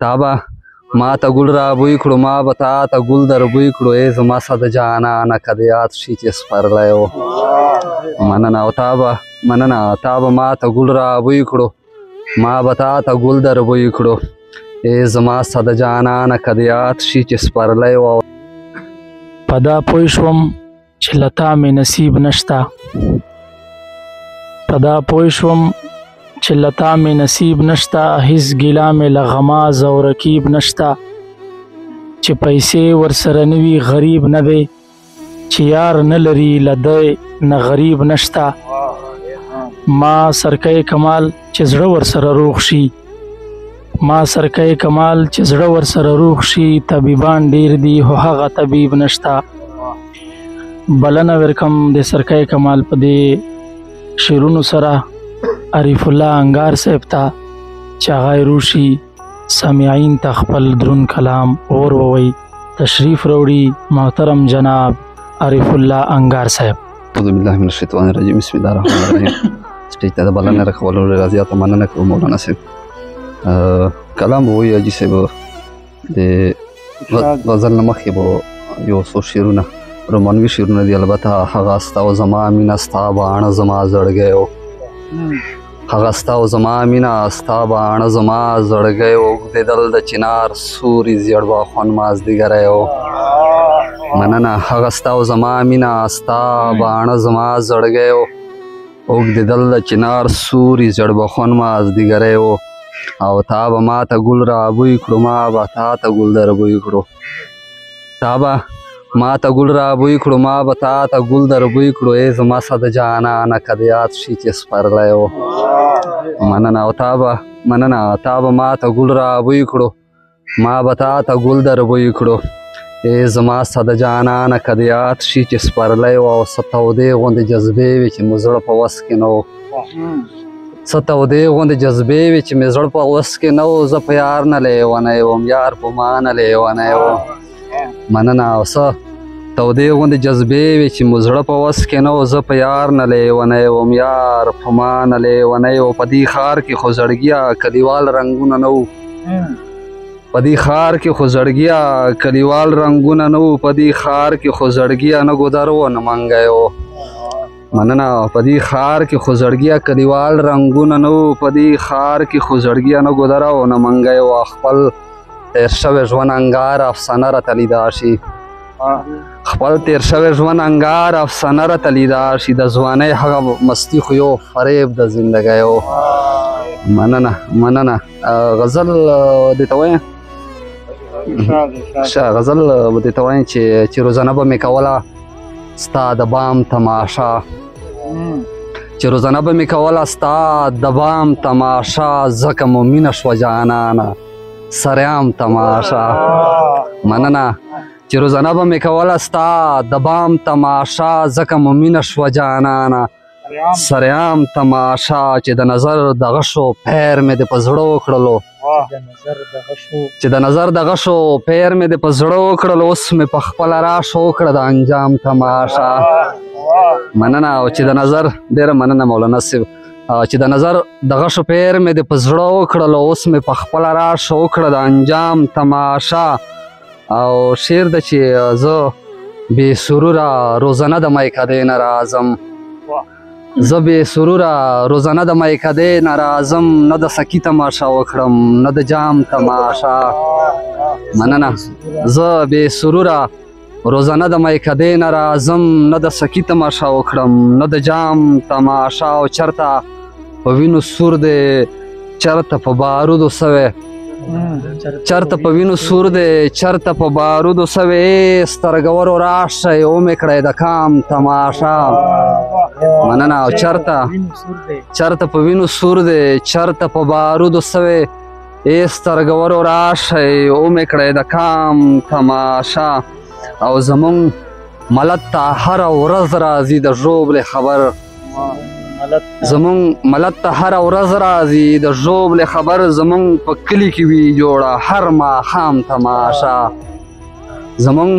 تا به ما ته ګل را بوی کړو ما به تا ته ګل در بوی کړو ای زما صد جانانه که د یاد شي چې سپرلی و مننه او تا به مننه تا به ما ته ګل را بوی کړو ما به تا ته ګل در بوی کړو ای زما صد جانانه که د یاد شي چې سپرلی و په دا پوه شوم چې لتا مې نصیب نشتا په دا پوه شوم چې لتا مې نصیب نشتا هیڅ ګیلا مې له غما او رکیب نشتا چې پیسې ورسره نوي غریب نه دی چې یار نه لري لده نه غریب نشتا ما سرکې کمال چې زړه ورسره روغ شي ما سرکه کمال چې زړه ور سره روغ شي طبيبان ډیر دي هو هغه طبيب نشتا بلنه ورکم د سرکه کمال په دې شیرونو سره عارف الله انګار صاحب ته چې هغه روشي سامعین ته خپل درون کلام اور ووي تشریف وروړي محترم جناب عارف الله انګار صاحب اعوذ بالله من الشیطان الرجیم بسم الله الرحمن الرحیم سټیج ته د بلنه راکولو ډېره زیاته مننه کوم مولانا صاحب کلام وو یا جسه به د غزل نه مخکې به یو څو شعرونه رومانوي شعرونه دي البته هغه ستا او زما مینه ستا باڼه زما زړګی و هغه ستا او زما مینه ستا باڼه زما زړګی اوږدېدل د چنار سوري زیړ به خوند مازدیګری و مننه هغه ستا او زما مینه ستا باڼه زما زړګی و اوږدېدل د چنار سوري زیړ به خوند مازدیګری و او تا به ما ته ګل را بوی کړو ما به تا ته ګل در بوی کړو تا به ما ته ګل را بوی کړو ما به تا ته ګل در بوی کړو ای زما صد جانانه که د یاد شي چې سپرلی و مننه او تا به مننه تا به ما ته ګل را بوی کړو ما به تا ته ګل در بوی کړو ای زما صد جانانه که د یاد شي چې سپرلی و او څه تودې غوندې جذبې وې چې مو زړه په وس کې نه و څه تودې غوندې جذبې وې چې مې زړه په وس کې نه و زه په یار نه لیونی وم یار په ما نه لیونی و مننه او څه تودې غوندې جذبې وې چې مو زړه په وس کې نه و زه په یار نه لیونی وم یار په ما نه لیونی و په دې ښار کې خو زړګیا کلیوال رنګونه نه وو په دې ښار کې خو زړګیا کلیوال رنګونه نه وو په دې ښار کې خو زړګیا نه ګودر و نه منګی و مننه په دې ښار کې خو زړګیا کلیوال رنګونه نه وو په دې ښار کې خو زړګیا نه ګذره او نه منګی و خپل تیر شوی ژوند انګار افسانه راته لیدا شي خپل تیر شوی ژوند انګار افسانه راته لیدا شي د ځوانۍ هغه مستی خو یو فریب د زندګۍ و مننه مننه غزل دې ته وایم ښه غزل به دې ته وایم چې چې روزانه به مې کوله ستا د بام تماشا چې روزانه به مې کوله ستا د بام تماشا ځکه مو مینه شوه جانانه سریام تماشا مننه چې روزانه به مې کوله ستا د بام تماشا ځکه مو مینه شوه جانانه سرعام تماشا چې د نظر د غشو پیر مې د پزړو کړلو چې د نظر د غشو پیر مې د پزړو کړلو اوس مې په خپل را شو کړ د انجام تماشا مننه او چې د نظر ډیره مننه مولانا صاحب چې د نظر د غشو پیر مې د پزړو کړلو اوس مې په خپل را شو کړ د انجام تماشا او شعر د چې زه بې سروره روزنه د مایکدې نه راځم زه بې سروره روزنه د مایکدې نه راځم نه د سکی تماشا وکړم نه د جام تماشا مننه زه بې سروره روزانه د مایکدې نه راځم نه د سکی تماشا وکړم نه د جام تماشا او چرته په وینو سور دی چرته په بارودو سوی چرته په وینو سور دی چرته په بارودو سوی سترګورو راشه او مې کړی د کام تماشه مننه او چرته چرته په وینو سور دی چرته په بارودو سوی ای سترګورو راشه او مې کړی د کام تماشه او زمونږ ملت ته هره ورځ راځي د ژوبلې خبر زمون ملت ته هر ورځ راځي د ژوبل خبر زمون په کلی کې وی جوړه هر ما خام تماشا زمون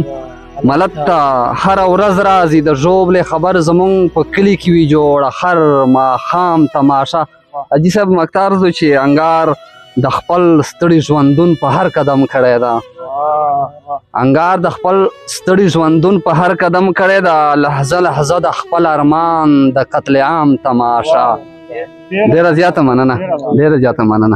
ملت ته هر ورځ راځي د ژوبل خبر زمون په کلی کې وی جوړه هر ما خام تماشا اجي صاحب مختار زو چې انګار د خپل ستړي ژوندون په هر قدم کړی دا انګار د خپل ستړي ژوندون په هر قدم کړی دا لحظه لحظه د خپل ارمان د قتل عام تماشا ډیره زیاته مننه ډیره زیاته مننه